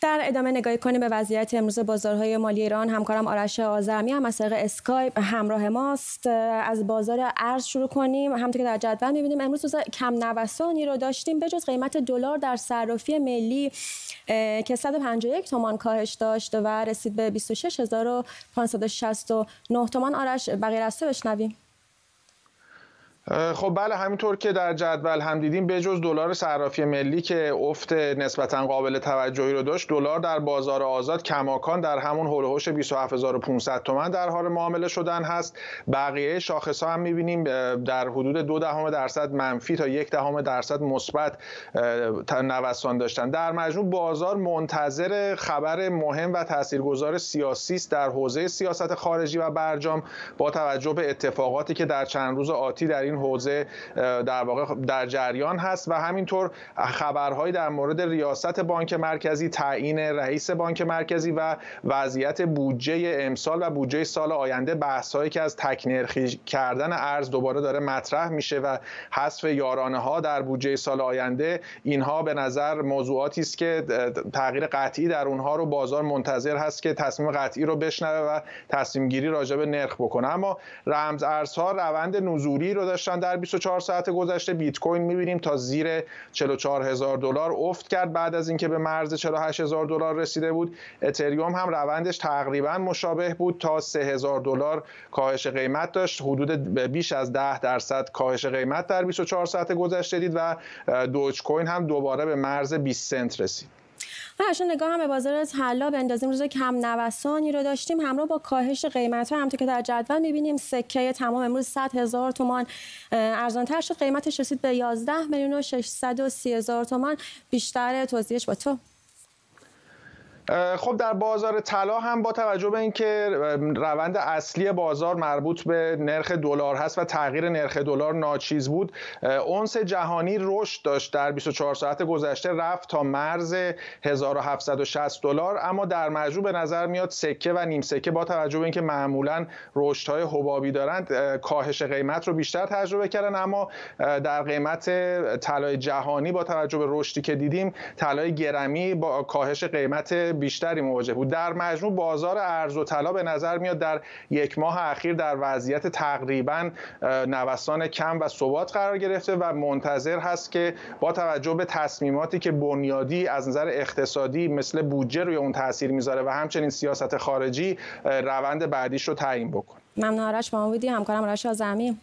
در ادامه نگاهی کنیم به وضعیت امروز بازارهای مالی ایران. همکارم آرش آزرمی هم از طریق اسکایپ همراه ماست. از بازار ارز شروع کنیم. همونطور که در جدول می‌بینیم امروز روز کم نوسانی رو داشتیم به جز قیمت دلار در صرافی ملی که 151 تومان کاهش داشت و رسید به 26569 تومان. آرش بقیه رسته بشنویم. خب بله همینطور که در جدول هم دیدیم بجز دلار صرافی ملی که افت نسبتا قابل توجهی رو داشت دلار در بازار آزاد کماکان در همون هول 27500 تومان در حال معامله شدن هست. بقیه شاخص ها هم می‌بینیم در حدود دو دهم درصد منفی تا یک دهم درصد مثبت نوسان داشتن. در مجموع بازار منتظر خبر مهم و تاثیرگذار سیاسی است در حوزه سیاست خارجی و برجام با توجه به اتفاقاتی که در چند روز آتی در حوزه در واقع در جریان هست و همینطور خبرهایی در مورد ریاست بانک مرکزی تعیین رئیس بانک مرکزی و وضعیت بودجه امسال و بودجه سال آینده بحثهایی که از تکنرخی کردن ارز دوباره داره مطرح میشه و حذف یارانه ها در بودجه سال آینده اینها به نظر موضوعاتی است که تغییر قطعی در اونها رو بازار منتظر هست که تصمیم قطعی رو بشنوه و تصمیم گیری راجع به نرخ بکنه. اما رمز ارزها روند نزولی رو داشتن در 24 ساعت گذشته. بیت کوین می‌بینیم تا زیر 44 هزار دلار افت کرد بعد از اینکه به مرز 48 هزار دلار رسیده بود. اتریوم هم روندش تقریبا مشابه بود تا 3 هزار دلار کاهش قیمت داشت. حدود بیش از 10 درصد کاهش قیمت در 24 ساعت گذشته دید و دوج کوین هم دوباره به مرز 20 سنت رسید. اصلا نگاه هم به بازار طلا بندازیم. روز کم نوسانی رو داشتیم. همراه با کاهش قیمت ها همونطور که در جدول می‌بینیم سکه تمام امروز 100 هزار تومان ارزان تر شد. قیمتش رسید به 11 میلیون و 630 هزار تومان. بیشتر توضیحش با تو. خب در بازار طلا هم با توجه به اینکه روند اصلی بازار مربوط به نرخ دلار هست و تغییر نرخ دلار ناچیز بود اونس جهانی رشد داشت در 24 ساعت گذشته رفت تا مرز 1760 دلار اما در مجموع به نظر میاد سکه و نیم سکه با توجه به اینکه معمولا رشدهای حبابی دارند کاهش قیمت رو بیشتر تجربه کردن اما در قیمت طلای جهانی با توجه به رشدی که دیدیم طلای گرمی با کاهش قیمت بیشتری مواجه بود. در مجموع بازار ارز و طلا به نظر میاد در یک ماه اخیر در وضعیت تقریبا نوسان کم و ثبات قرار گرفته و منتظر هست که با توجه به تصمیماتی که بنیادی از نظر اقتصادی مثل بودجه روی اون تاثیر می‌ذاره و همچنین سیاست خارجی روند بعدیش رو تعیین بکنه ممنون آرش با بودی همکارم آرش آزمی